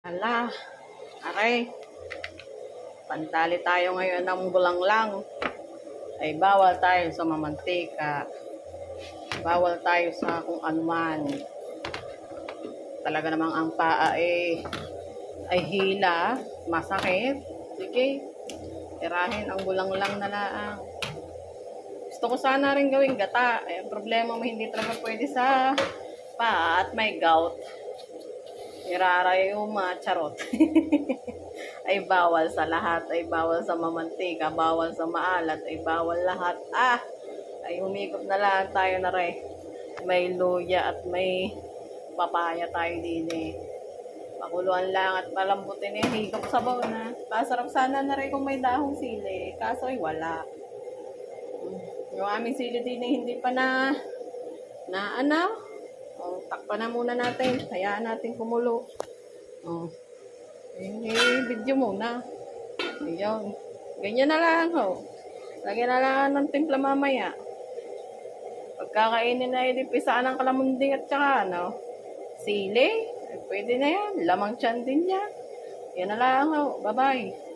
Ala, aray. Pantali tayo ngayon ng bulanglang. Ay bawal tayo sa mamantika. Bawal tayo sa kung anuman. Talaga namang ang paa eh, ay hila, masakit. Sige, tirahin ang bulanglang na laang. Gusto ko sana rin gawing gata. Eh, problema mo hindi talaga pwede sa paa at may gout. Nirarayuma, charot. ay bawal sa lahat, ay bawal sa mamantika, bawal sa maalat, ay bawal lahat. Ah, ay humigop na lang tayo na rin. May luya at may papaya tayo din eh. Pakuluan lang at palambutin eh. Higop sabaw na. Pasarap sana na rin kung may dahong sili. Kaso ay wala. Yung aming sili din eh, hindi pa na na ano, o, takpan na muna natin. Hayaan natin kumulo. O. Eh, eh, video muna. Ayan. Ganyan na lang, ho. Lagyan na lang ng timpla mamaya. Pagkakainin na ilipisaan ng kalamunding at saka, ano, sili. Eh, pwede na yan. Lamang tiyan din yan. Yan na lang, ho. Bye-bye.